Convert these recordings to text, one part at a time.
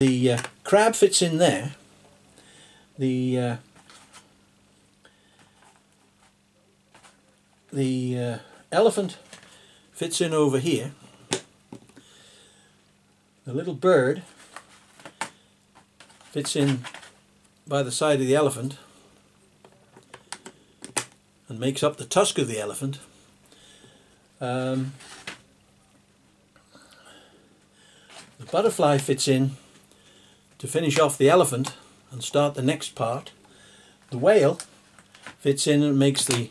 The uh, crab fits in there. The uh, the uh, elephant fits in over here. The little bird fits in by the side of the elephant and makes up the tusk of the elephant. Um, the butterfly fits in to finish off the elephant and start the next part. The whale fits in and makes the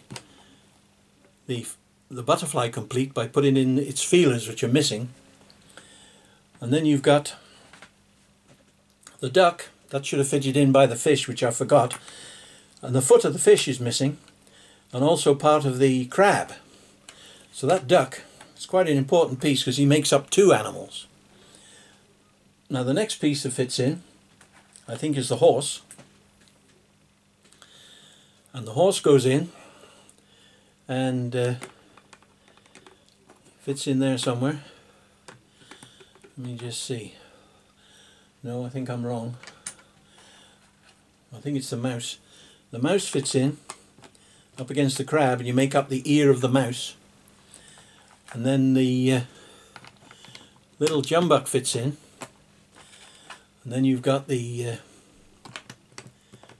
the the butterfly complete by putting in its feelers which are missing. And then you've got the duck that should have fitted in by the fish which I forgot and the foot of the fish is missing and also part of the crab. So that duck is quite an important piece because he makes up two animals. Now the next piece that fits in, I think is the horse. And the horse goes in and uh, fits in there somewhere. Let me just see. No, I think I'm wrong. I think it's the mouse. The mouse fits in up against the crab and you make up the ear of the mouse. And then the uh, little jumbuck fits in and then you've got the uh,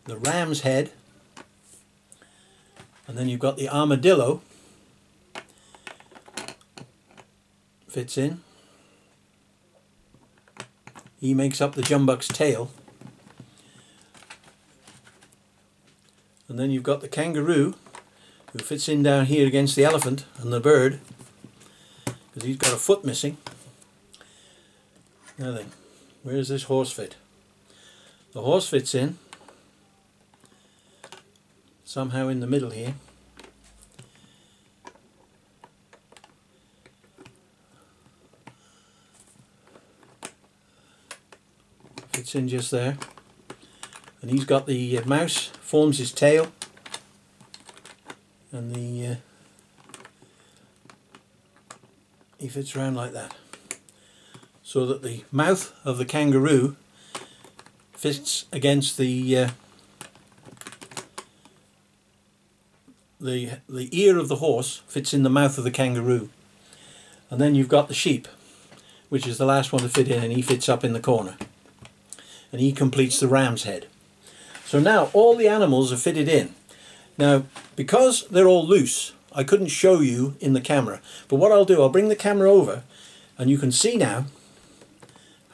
the ram's head. And then you've got the armadillo. Fits in. He makes up the jumbuck's tail. And then you've got the kangaroo, who fits in down here against the elephant and the bird, because he's got a foot missing. Now then. Where's this horse fit? The horse fits in somehow in the middle here. Fits in just there. And he's got the uh, mouse, forms his tail. And the uh, he fits around like that so that the mouth of the kangaroo fits against the uh, the the ear of the horse fits in the mouth of the kangaroo. And then you've got the sheep which is the last one to fit in and he fits up in the corner. And he completes the ram's head. So now all the animals are fitted in. Now because they're all loose I couldn't show you in the camera. But what I'll do I'll bring the camera over and you can see now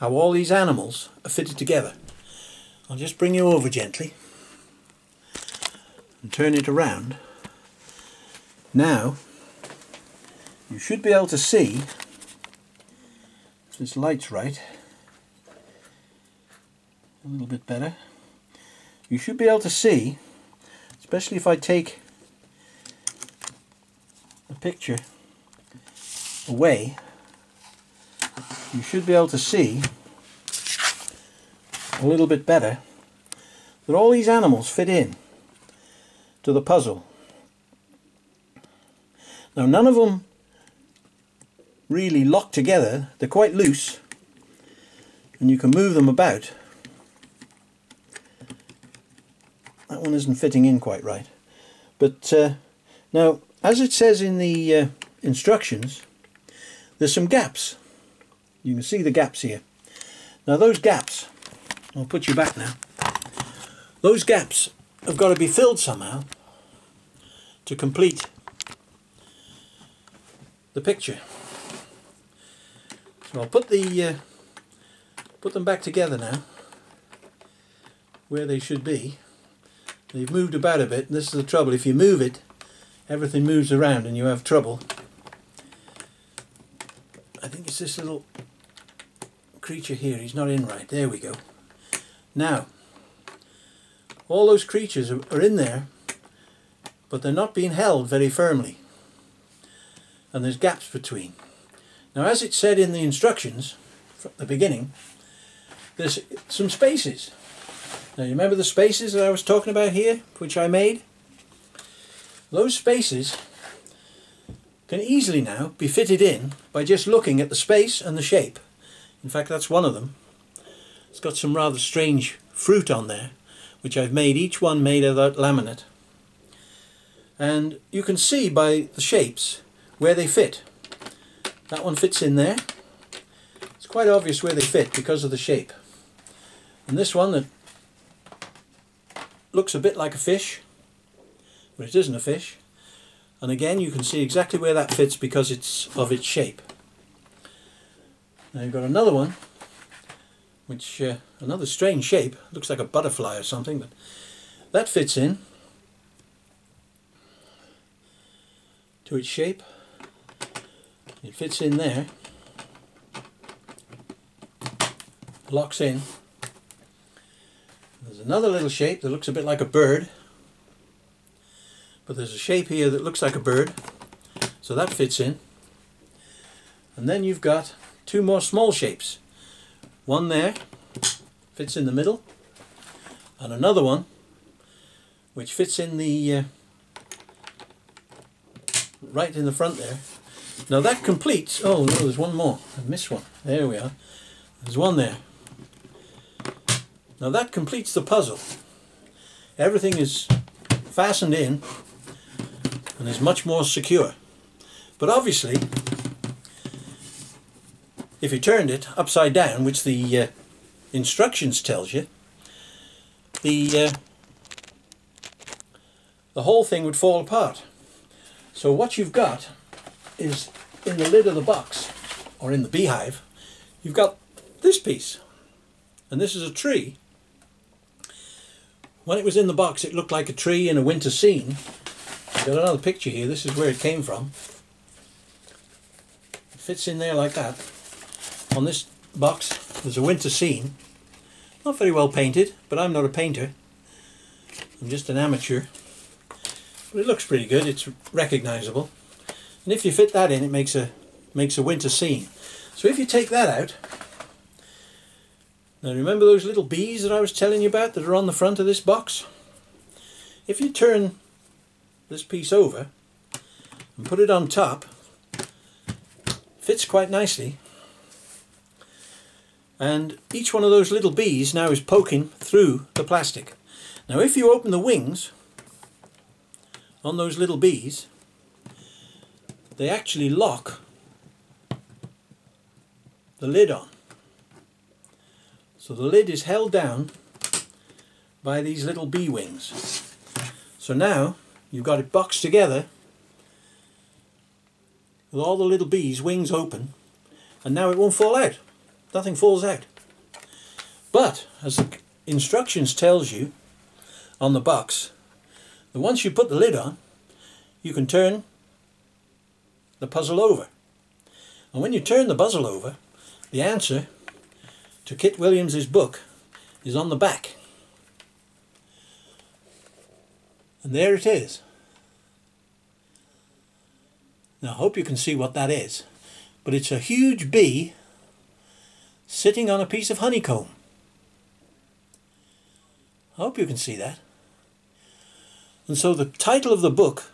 how all these animals are fitted together. I'll just bring you over gently and turn it around. Now you should be able to see if this light's right a little bit better you should be able to see especially if I take the picture away you should be able to see a little bit better that all these animals fit in to the puzzle. Now none of them really lock together, they're quite loose and you can move them about. That one isn't fitting in quite right. But uh, now as it says in the uh, instructions there's some gaps you can see the gaps here. Now those gaps, I'll put you back now, those gaps have got to be filled somehow to complete the picture. So I'll put the uh, put them back together now where they should be. They've moved about a bit and this is the trouble. If you move it everything moves around and you have trouble. I think it's this little creature here, he's not in right. There we go. Now, all those creatures are in there, but they're not being held very firmly. And there's gaps between. Now, as it said in the instructions from the beginning, there's some spaces. Now, you remember the spaces that I was talking about here, which I made? Those spaces can easily now be fitted in by just looking at the space and the shape. In fact, that's one of them. It's got some rather strange fruit on there, which I've made, each one made out of laminate. And you can see by the shapes where they fit. That one fits in there. It's quite obvious where they fit because of the shape. And this one that looks a bit like a fish, but it isn't a fish. And again, you can see exactly where that fits because it's of its shape. Now you've got another one, which uh, another strange shape, looks like a butterfly or something, but that fits in to its shape. It fits in there, locks in. There's another little shape that looks a bit like a bird, but there's a shape here that looks like a bird, so that fits in. And then you've got two more small shapes. One there, fits in the middle, and another one which fits in the uh, right in the front there. Now that completes, oh no there's one more, I missed one, there we are, there's one there. Now that completes the puzzle. Everything is fastened in and is much more secure. But obviously, if you turned it upside down, which the uh, instructions tells you, the uh, the whole thing would fall apart. So what you've got is in the lid of the box, or in the beehive, you've got this piece. And this is a tree. When it was in the box, it looked like a tree in a winter scene. I've got another picture here. This is where it came from. It fits in there like that. On this box, there's a winter scene. Not very well painted, but I'm not a painter. I'm just an amateur. But it looks pretty good. It's recognizable. And if you fit that in, it makes a makes a winter scene. So if you take that out, now remember those little bees that I was telling you about that are on the front of this box? If you turn this piece over and put it on top, fits quite nicely. And each one of those little bees now is poking through the plastic. Now if you open the wings on those little bees, they actually lock the lid on. So the lid is held down by these little bee wings. So now you've got it boxed together with all the little bees wings open and now it won't fall out. Nothing falls out. But as the instructions tells you on the box that once you put the lid on you can turn the puzzle over. And when you turn the puzzle over, the answer to Kit Williams's book is on the back. And there it is. Now I hope you can see what that is. But it's a huge bee sitting on a piece of honeycomb. I hope you can see that. And so the title of the book,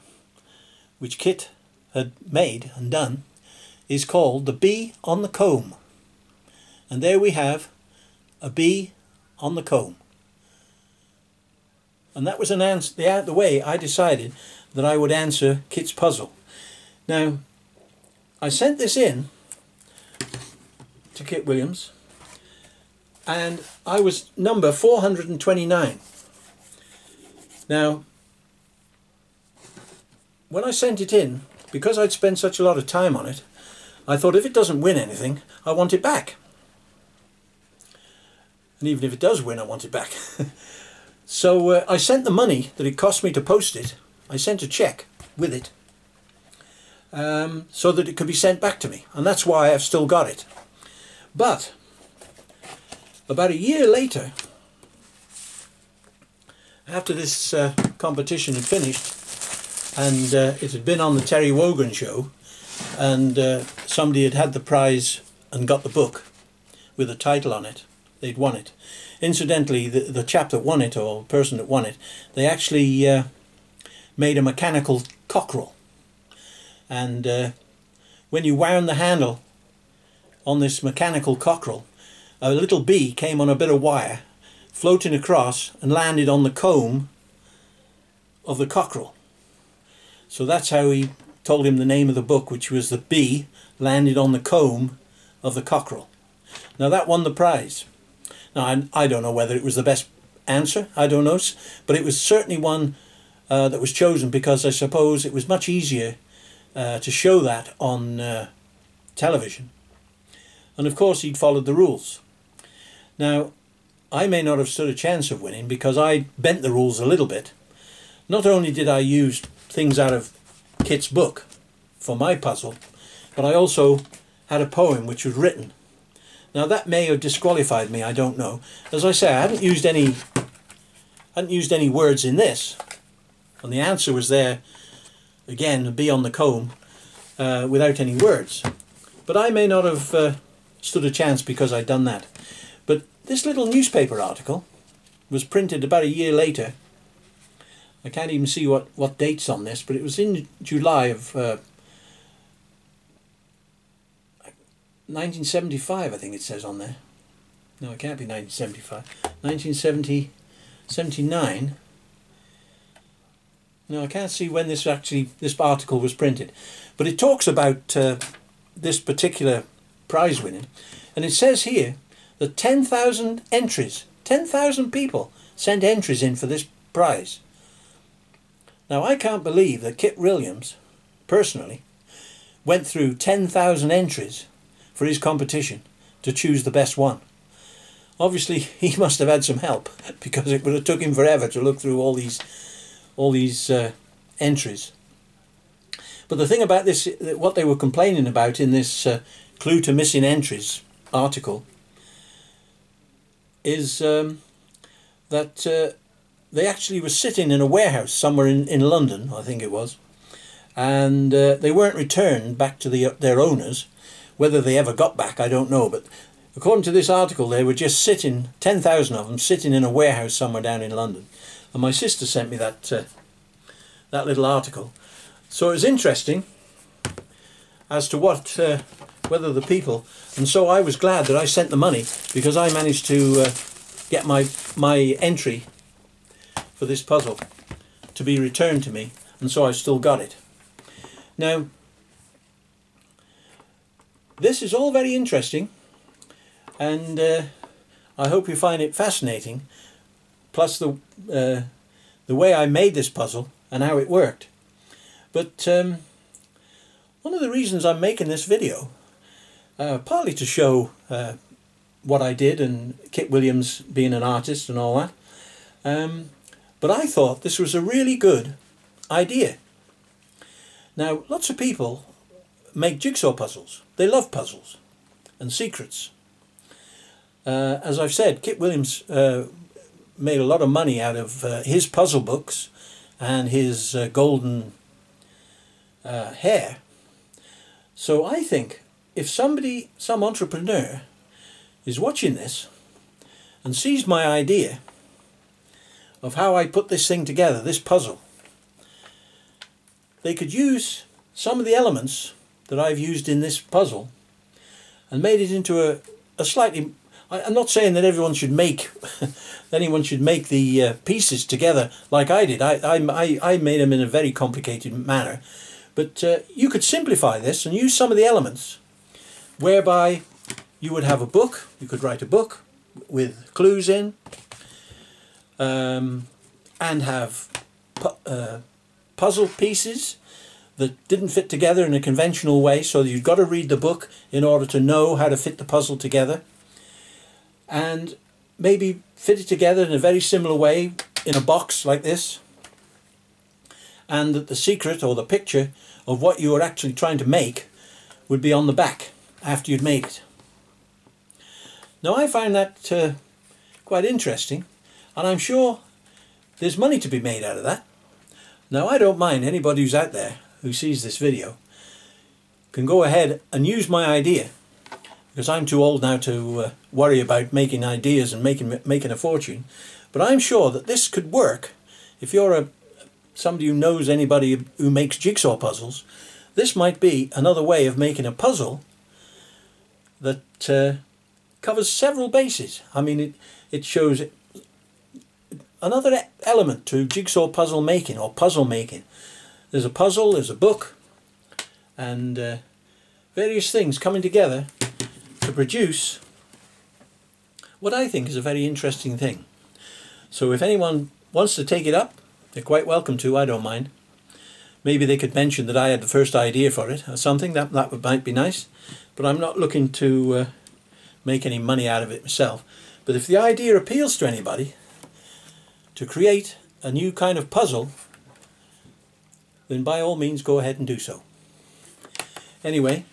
which Kit had made and done is called The Bee on the Comb. And there we have a bee on the comb. And that was an answer, the, the way I decided that I would answer Kit's puzzle. Now, I sent this in to Kit Williams and I was number 429. Now, when I sent it in, because I'd spent such a lot of time on it, I thought if it doesn't win anything, I want it back. And even if it does win, I want it back. so uh, I sent the money that it cost me to post it, I sent a check with it, um, so that it could be sent back to me. And that's why I've still got it. But, about a year later, after this uh, competition had finished, and uh, it had been on the Terry Wogan show, and uh, somebody had had the prize and got the book with a title on it. They'd won it. Incidentally, the, the chap that won it, or person that won it, they actually uh, made a mechanical cockerel. And uh, when you wound the handle on this mechanical cockerel, a little bee came on a bit of wire, floating across and landed on the comb of the cockerel. So that's how he told him the name of the book, which was The Bee Landed on the Comb of the Cockerel. Now that won the prize. Now I, I don't know whether it was the best answer, I don't know, but it was certainly one uh, that was chosen because I suppose it was much easier uh, to show that on uh, television. And of course he'd followed the rules. Now, I may not have stood a chance of winning because I bent the rules a little bit. Not only did I use things out of Kit's book for my puzzle, but I also had a poem which was written. Now that may have disqualified me, I don't know. As I say, I hadn't used any hadn't used any words in this. And the answer was there again, bee on the comb, uh, without any words. But I may not have uh, stood a chance because I'd done that. But this little newspaper article was printed about a year later. I can't even see what, what dates on this, but it was in July of uh, 1975, I think it says on there. No, it can't be 1975. 1970, 79. No, I can't see when this actually this article was printed, but it talks about uh, this particular prize winning, and it says here that 10,000 entries, 10,000 people sent entries in for this prize. Now I can't believe that Kit Williams, personally, went through 10,000 entries for his competition to choose the best one. Obviously, he must have had some help because it would have took him forever to look through all these all these uh, entries. But the thing about this, what they were complaining about in this uh, clue to missing entries article, is um, that uh, they actually were sitting in a warehouse somewhere in, in London, I think it was, and uh, they weren't returned back to the, their owners. Whether they ever got back, I don't know, but according to this article, they were just sitting, 10,000 of them, sitting in a warehouse somewhere down in London. And my sister sent me that uh, that little article. So it was interesting as to what uh, whether the people and so I was glad that I sent the money because I managed to uh, get my my entry for this puzzle to be returned to me and so I still got it. Now this is all very interesting and uh, I hope you find it fascinating plus the uh, the way I made this puzzle and how it worked. But um, one of the reasons I'm making this video, uh, partly to show uh, what I did and Kit Williams being an artist and all that, um, but I thought this was a really good idea. Now, lots of people make jigsaw puzzles. They love puzzles and secrets. Uh, as I've said, Kit Williams uh, made a lot of money out of uh, his puzzle books and his uh, golden hare. So I think if somebody, some entrepreneur, is watching this and sees my idea of how I put this thing together, this puzzle, they could use some of the elements that I've used in this puzzle and made it into a, a slightly I, am not saying that everyone should make anyone should make the uh, pieces together like I did. I, I, I made them in a very complicated manner. But uh, you could simplify this and use some of the elements whereby you would have a book, you could write a book with clues in um, and have pu uh, puzzle pieces that didn't fit together in a conventional way so you've got to read the book in order to know how to fit the puzzle together and maybe fit it together in a very similar way in a box like this and that the secret or the picture of what you were actually trying to make would be on the back after you'd made it. Now I find that uh, quite interesting and I'm sure there's money to be made out of that. Now I don't mind anybody who's out there who sees this video can go ahead and use my idea because I'm too old now to uh, worry about making ideas and making making a fortune. But I'm sure that this could work if you're a somebody who knows anybody who makes jigsaw puzzles. This might be another way of making a puzzle that uh, covers several bases. I mean, it, it shows another element to jigsaw puzzle making or puzzle making. There's a puzzle, there's a book, and uh, various things coming together to produce what I think is a very interesting thing. So if anyone wants to take it up, they're quite welcome to, I don't mind. Maybe they could mention that I had the first idea for it or something, that, that would, might be nice. But I'm not looking to uh, make any money out of it myself. But if the idea appeals to anybody, to create a new kind of puzzle, then by all means go ahead and do so. Anyway,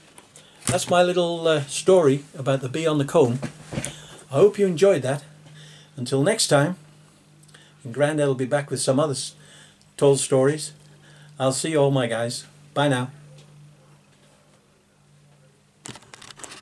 that's my little uh, story about the bee on the comb. I hope you enjoyed that. Until next time, and Grandad will be back with some other told stories. I'll see you all, my guys. Bye now.